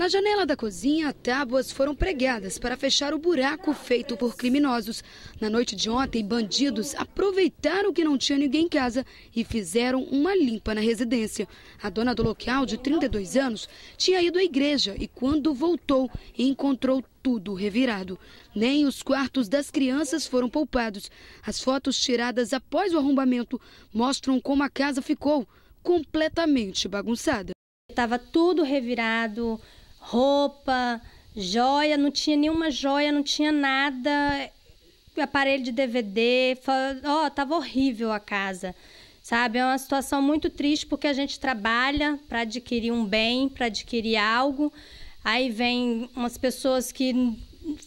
Na janela da cozinha, tábuas foram pregadas para fechar o buraco feito por criminosos. Na noite de ontem, bandidos aproveitaram que não tinha ninguém em casa e fizeram uma limpa na residência. A dona do local, de 32 anos, tinha ido à igreja e, quando voltou, encontrou tudo revirado. Nem os quartos das crianças foram poupados. As fotos tiradas após o arrombamento mostram como a casa ficou completamente bagunçada. Estava tudo revirado, roupa, joia, não tinha nenhuma joia, não tinha nada, aparelho de DVD, ó, oh, tava horrível a casa. Sabe, é uma situação muito triste porque a gente trabalha para adquirir um bem, para adquirir algo. Aí vem umas pessoas que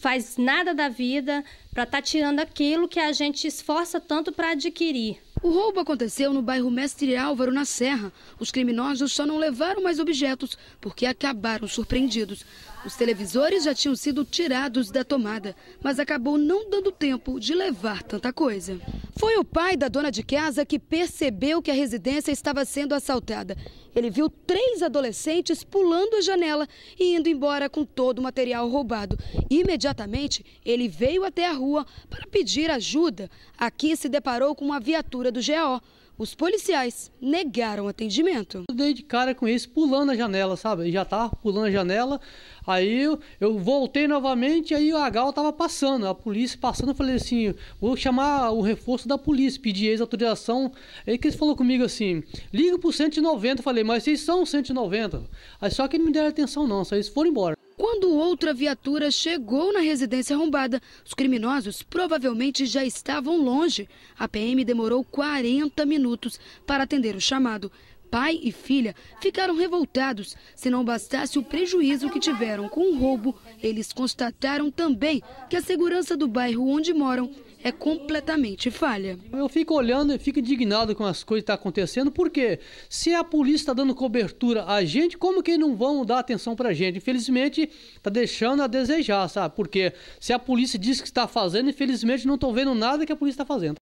faz nada da vida para estar tá tirando aquilo que a gente esforça tanto para adquirir. O roubo aconteceu no bairro Mestre Álvaro, na Serra. Os criminosos só não levaram mais objetos porque acabaram surpreendidos. Os televisores já tinham sido tirados da tomada, mas acabou não dando tempo de levar tanta coisa. Foi o pai da dona de casa que percebeu que a residência estava sendo assaltada. Ele viu três adolescentes pulando a janela e indo embora com todo o material roubado. Imediatamente, ele veio até a rua para pedir ajuda. Aqui se deparou com uma viatura do GO. Os policiais negaram atendimento. Eu dei de cara com isso, pulando a janela, sabe? Já estava pulando a janela, aí eu, eu voltei novamente, aí a Gal estava passando, a polícia passando, eu falei assim, vou chamar o reforço da polícia, pedir ex-autorização. Aí que eles falou comigo assim, liga pro 190, eu falei, mas vocês são 190. Aí só que eles não me deram atenção não, só eles foram embora. Quando outra viatura chegou na residência arrombada, os criminosos provavelmente já estavam longe. A PM demorou 40 minutos para atender o chamado. Pai e filha ficaram revoltados. Se não bastasse o prejuízo que tiveram com o roubo, eles constataram também que a segurança do bairro onde moram é completamente falha. Eu fico olhando e fico indignado com as coisas que estão tá acontecendo, porque se a polícia está dando cobertura a gente, como que não vão dar atenção para a gente? Infelizmente, está deixando a desejar, sabe? Porque se a polícia diz que está fazendo, infelizmente não estou vendo nada que a polícia está fazendo.